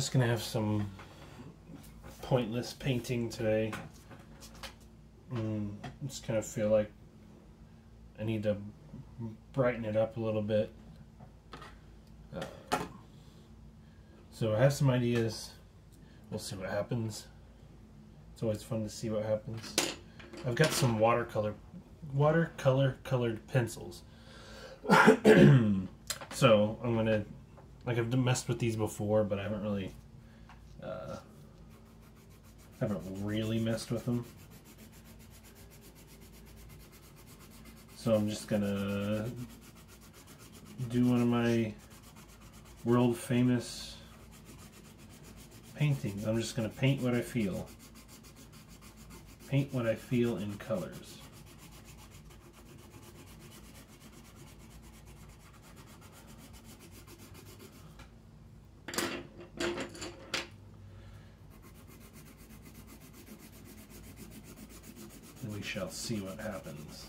just gonna have some pointless painting today. Mm, just kind of feel like I need to brighten it up a little bit. Uh, so I have some ideas. We'll see what happens. It's always fun to see what happens. I've got some watercolor, watercolor colored pencils. so I'm gonna, like I've messed with these before, but I haven't really, uh, haven't really messed with them. So I'm just gonna do one of my world famous paintings. I'm just gonna paint what I feel. Paint what I feel in colors. And we shall see what happens.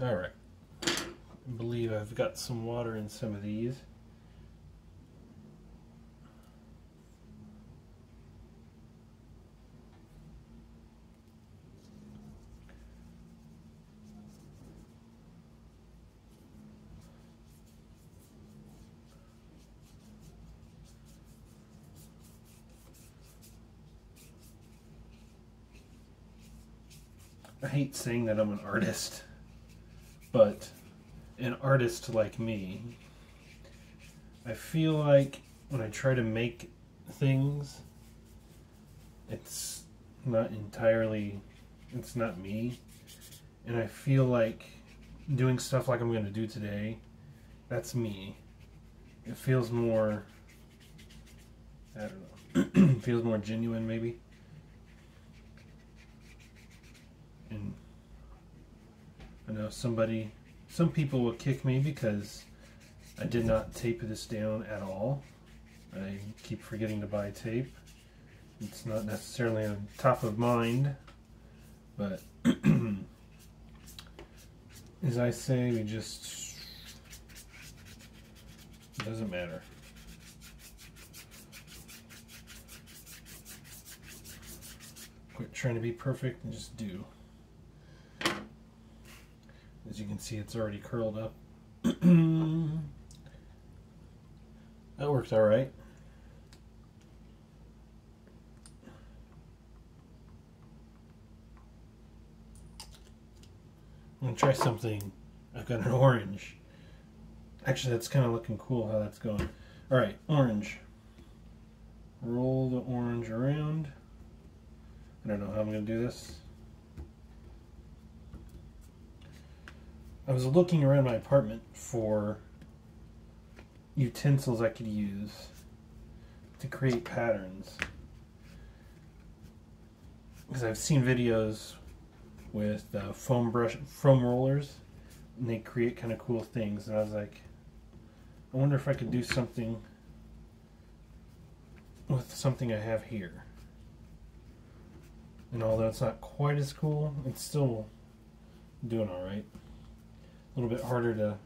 Alright. I believe I've got some water in some of these. I hate saying that I'm an artist, but an artist like me, I feel like when I try to make things, it's not entirely, it's not me. And I feel like doing stuff like I'm going to do today, that's me. It feels more, I don't know, feels more genuine maybe. And I know somebody, some people will kick me because I did not tape this down at all. I keep forgetting to buy tape. It's not necessarily on top of mind, but as I say, we just, it doesn't matter. Quit trying to be perfect and just do. As you can see, it's already curled up. that works all right. I'm gonna try something. I've got an orange. Actually, that's kind of looking cool how that's going. All right, orange. Roll the orange around. I don't know how I'm gonna do this. I was looking around my apartment for utensils I could use to create patterns. Because I've seen videos with uh, foam brush, foam rollers, and they create kind of cool things. And I was like, I wonder if I could do something with something I have here. And although it's not quite as cool, it's still doing all right a little bit harder to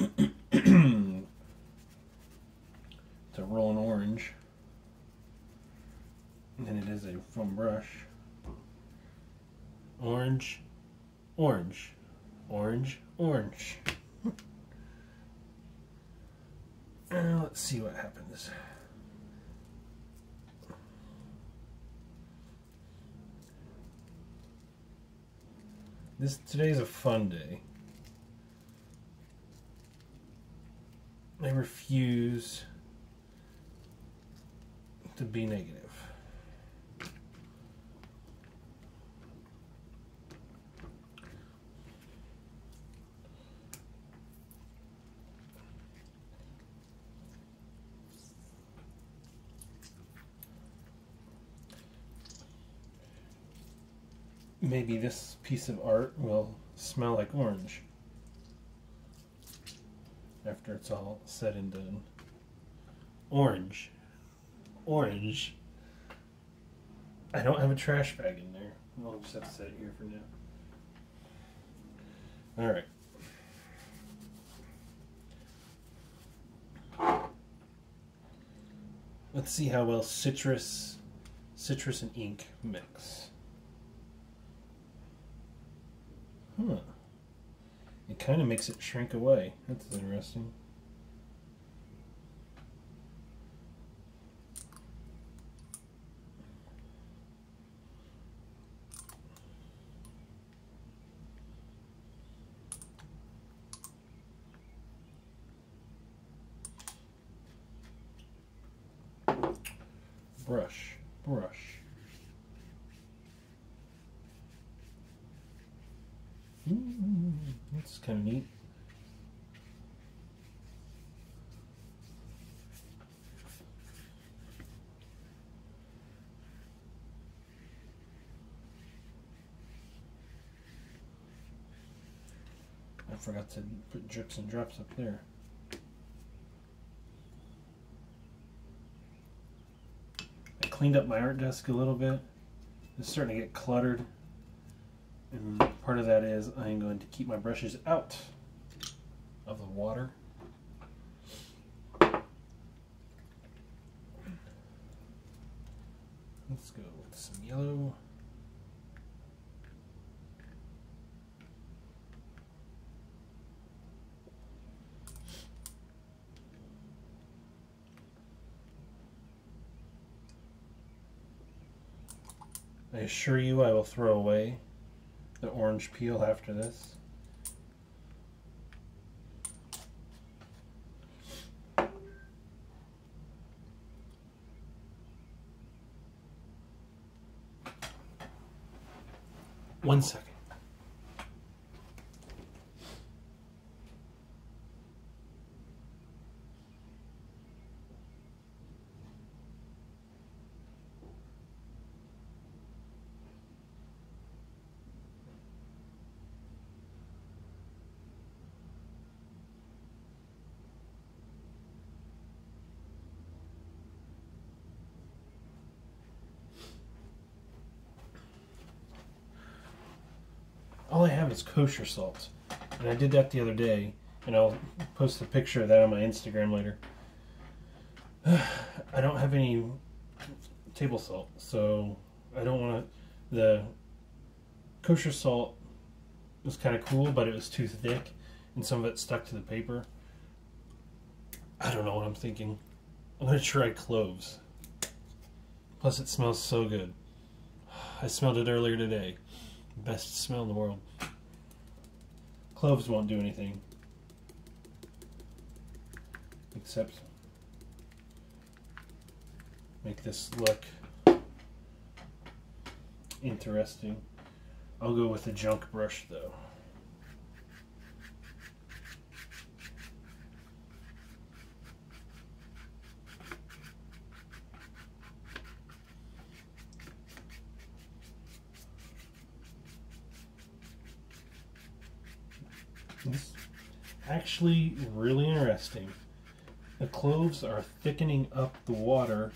to roll an orange than it is a foam brush. Orange, orange, orange, orange. uh, let's see what happens. This today's a fun day. I refuse to be negative. Maybe this piece of art will smell like orange. after it's all said and done. Orange. Orange. I don't have a trash bag in there. I'll just have to set it here for now. Alright. Let's see how well citrus citrus and ink mix. Huh. It kind of makes it shrink away. That's interesting. brush, brush. Mm, that's kind of neat. I forgot to put drips and drops up there. I cleaned up my art desk a little bit. It's starting to get cluttered. And part of that is I'm going to keep my brushes out of the water. Let's go with some yellow. I assure you I will throw away the orange peel after this. One second. All I have is kosher salt. And I did that the other day, and I'll post a picture of that on my Instagram later. I don't have any table salt, so I don't want to. The kosher salt was kind of cool, but it was too thick, and some of it stuck to the paper. I don't know what I'm thinking. I'm going to try cloves. Plus, it smells so good. I smelled it earlier today. Best smell in the world. Cloves won't do anything. Except make this look interesting. I'll go with the junk brush though. It's actually really interesting. The cloves are thickening up the water,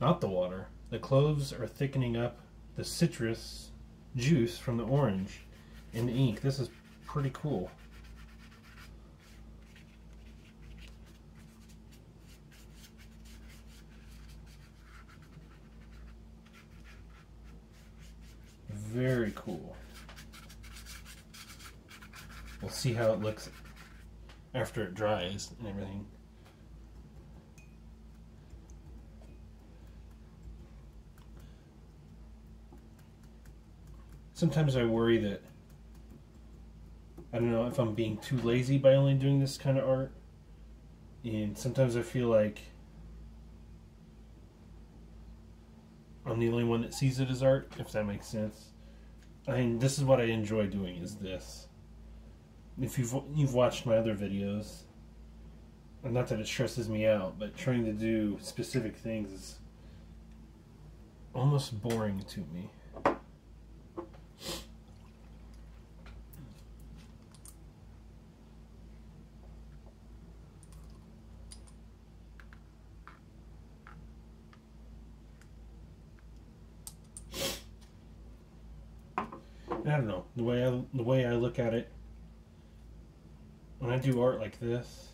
not the water. The cloves are thickening up the citrus juice from the orange in the ink. This is pretty cool. Very cool. We'll see how it looks after it dries and everything. Sometimes I worry that I don't know if I'm being too lazy by only doing this kind of art. And sometimes I feel like I'm the only one that sees it as art, if that makes sense. I mean, this is what I enjoy doing, is this if you've you've watched my other videos, and not that it stresses me out, but trying to do specific things is almost boring to me. I don't know the way I the way I look at it when I do art like this.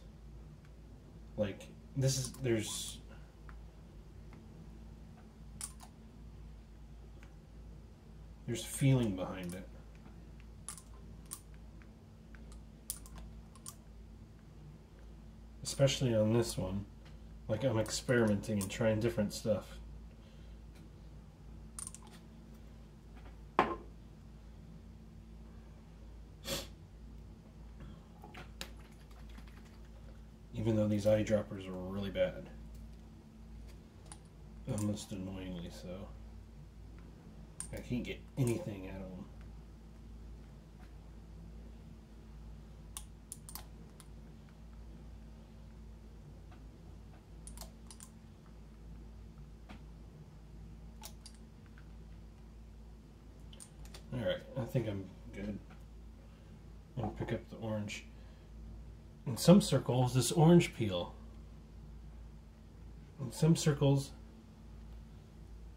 Like this is there's there's feeling behind it. Especially on this one. Like I'm experimenting and trying different stuff. Even though these eyedroppers are really bad. Uh, Almost annoyingly so. I can't get anything out of them. Alright, I think I'm good. I'll pick up the orange. In some circles, this orange peel. In some circles,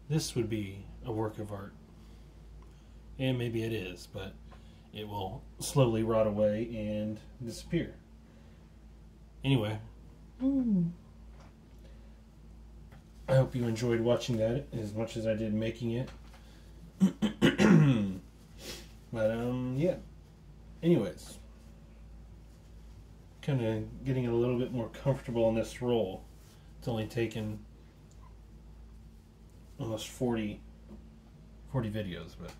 this would be a work of art. And maybe it is, but it will slowly rot away and disappear. Anyway, I hope you enjoyed watching that as much as I did making it. but, um, yeah. Anyways, kind of getting a little bit more comfortable in this role. It's only taken almost 40, 40 videos, but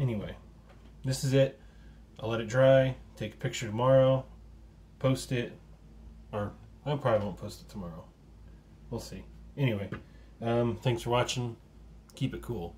anyway, this is it. I'll let it dry, take a picture tomorrow, post it, or I probably won't post it tomorrow. We'll see. Anyway, um, thanks for watching. Keep it cool.